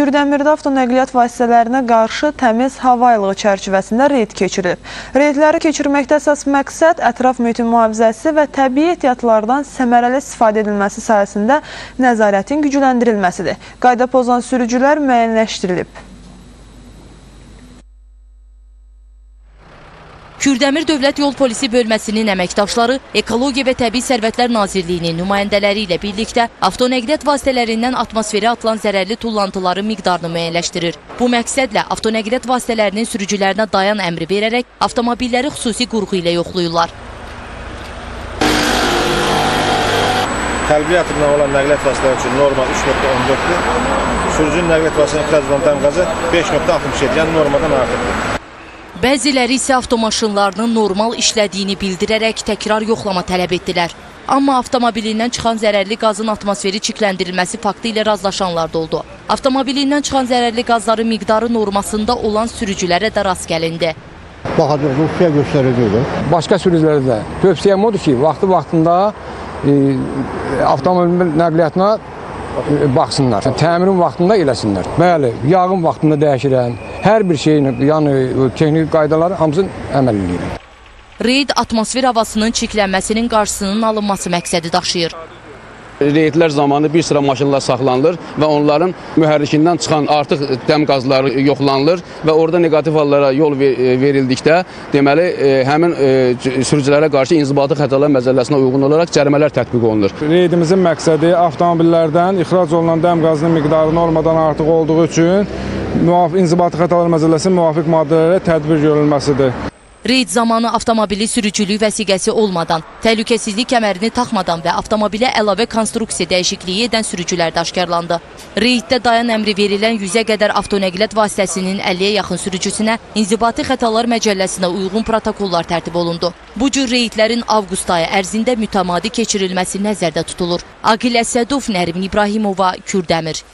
Kürdəmirdə avtonəqliyyat vasitələrinə qarşı təmiz hava aylığı çərçivəsində reyd keçirilib. Reydləri keçirməkdə əsas məqsəd ətraf mühitin mühafizəsi və təbii ehtiyatlardan səmərəli istifadə edilməsi sayəsində nəzarətin gücləndirilməsidir. Qayda pozan sürücülər müəyyənləşdirilib. Kürdəmir Dövlət Yol Polisi bölməsinin əməkdaşları Ekologiya və Təbii Sərvətlər Nazirliyinin nümayəndələri ilə birlikdə avtonəqliyyat vasitələrindən atmosferə atılan zərərli tullantıların miqdarını müəyyənləşdirir. Bu məqsədlə avtonəqliyyat vasitələrinin sürücülərinə dayan əmri verərək avtomobilləri xüsusi qurğu ilə yoxlayırlar. Təlbiyə atıbından olan nəqliyyat vasitələri üçün norma 3.14-dür. Sürücünün nəqliyyat vasitəsinin ixrac olunan dəm qazı 5.67, yəni normadan artıqdır. Bəziləri isə avtomaşınlarının normal işlədiyini bildirərək təkrar yoxlama tələb etdilər. Amma avtomobilindən çıxan zərərli qazın atmosferi çikləndirilməsi faktı ilə razılaşanlar da oldu. Avtomobilindən çıxan zərərli qazların miqdarı normasında olan sürücülərə də rast gəlindi. Baxacaq, Rusiya göstəricidir. Başqa sürücülərə də tövsiyəm odur ki, vaxtı-vaxtında e, avtomobil nəqliyyatına e, baxsınlar. Təmirin vaxtında eləsinlər. Bəli, yağın vaxtında dəyişirəm. Hər bir şeyin, yəni texniki qaydaları hamısını əməl edirəm. Reyd atmosfer havasının çiklənməsinin qarşısının alınması məqsədi daşıyır. Reydlər zamanı bir sıra maşınlar saxlanılır və onların mühərrikindən çıxan artıq dəm qazları yoxlanılır və orada neqativ hallara yol verildikdə deməli e, həmin e, sürücülərə qarşı inzibati xətalar məcəlləsinə uyğun olaraq cərimələr tətbiq olunur. Reydimizin məqsədi avtomobillərdən ixrac olunan dəm qazının miqdarı normadan artıq olduğu üçün inzibati xətalar məcəlləsinin müvafiq maddələrə tədbir görülməsidir. Reyd zamanı avtomobili sürücülük vəsiqəsi olmadan, təhlükəsizlik kəmərini taxmadan və avtomobilə əlavə konstruksiya dəyişikliyi edən sürücülər də aşkarlandı. Reyddə dayan əmri verilən 100-ə qədər avtonəqliyyat vasitəsinin 50-yə yaxın sürücüsünə inzibati xətalar məcəlləsinə uyğun protokollar tərtib olundu. Bu cür reydlərin avqust ayı ərzində mütəmadi keçirilməsi nəzərdə tutulur. Aqil Əsədov, Nərimin İbrahimova, Kürdəmir.